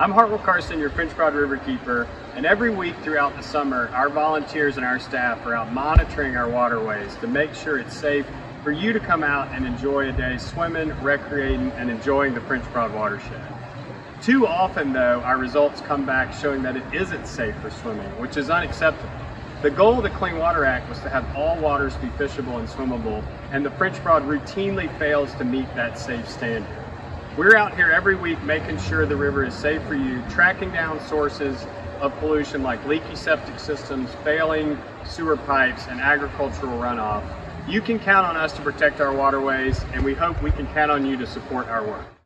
I'm Hartwell Carson, your French Broad River Keeper, and every week throughout the summer, our volunteers and our staff are out monitoring our waterways to make sure it's safe for you to come out and enjoy a day swimming, recreating, and enjoying the French Broad watershed. Too often, though, our results come back showing that it isn't safe for swimming, which is unacceptable. The goal of the Clean Water Act was to have all waters be fishable and swimmable, and the French Broad routinely fails to meet that safe standard. We're out here every week making sure the river is safe for you, tracking down sources of pollution like leaky septic systems, failing sewer pipes, and agricultural runoff. You can count on us to protect our waterways, and we hope we can count on you to support our work.